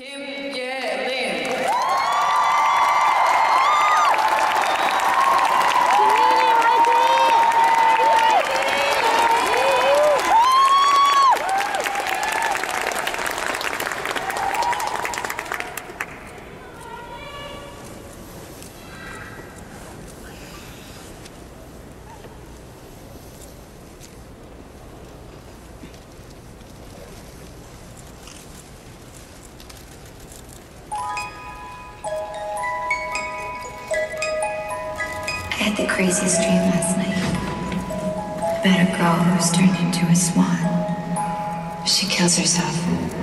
김 the craziest dream last night about a girl who was turned into a swan. She kills herself.